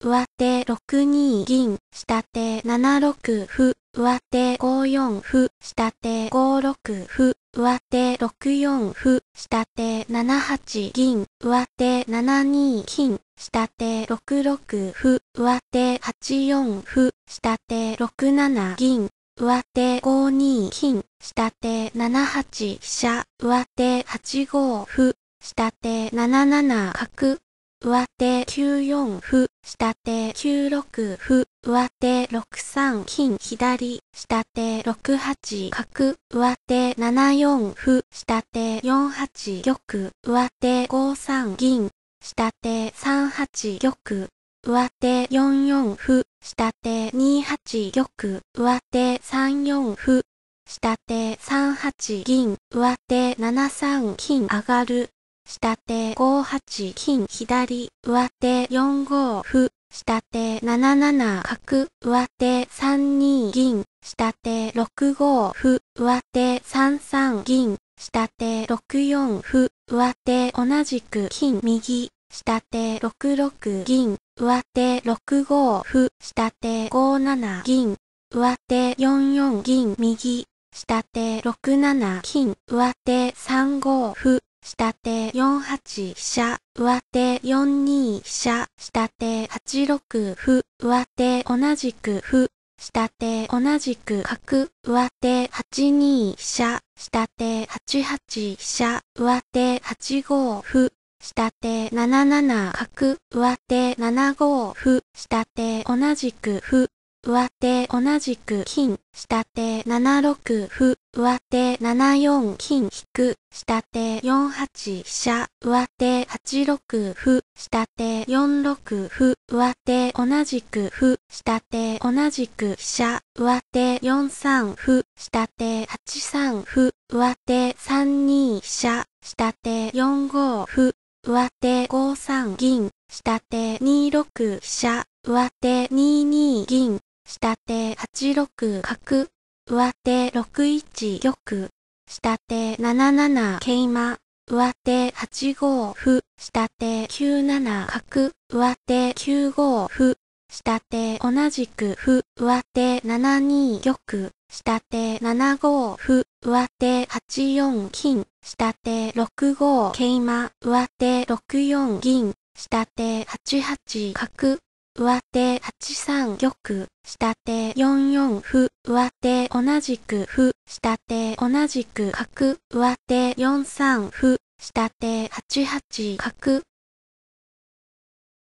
上手。6二銀、下手7六歩、上手5四歩、下手5六歩、上手6四歩、下手7八銀、上手7二金、下手6六歩、上手8四歩、下手6七銀、上手5二金、下手7八飛車、上手8五歩、下手7七角、上手9四歩、下手9六歩、上手6三金左、下手6八角、上手7四歩、下手4八玉、上手5三銀、下手3八玉、上手4四歩、下手2八玉、上手3四歩、下手3八銀、上手7三金上がる、下手5八金左、上手4五歩、下手7七角、上手3二銀、下手6五歩、上手3三銀、下手6四歩、上手同じく金右、下手6六銀、上手6五歩、下手5七銀、上手4四銀右、下手6七金、上手3五歩、下手4八飛車、上手4二飛車、下手8六歩、上手同じく歩、下手同じく角、上手8二飛車、下手8八飛車、上手8五歩、下手7七角、上手7五歩、下手同じく歩、上手。同じく金、下手7六歩、上手7四金引く、下手4八飛車、上手8六歩、下手4六歩、上手同じく歩、下手同じく飛車、上手4三歩、下手8三歩、上手3二飛車、下手4五歩、上手5三銀、下手2六飛車、上手2二銀、下手8六角、上手6一玉、下手7七桂馬、上手8五歩、下手9七角、上手9五歩、下手同じく歩、上手7二玉、下手7五歩、上手8四金、下手6五桂馬、上手6四銀、下手8八角、上手8三玉、下手4四歩、上手同じく歩、下手同じく角、上手4三歩、下手8八角、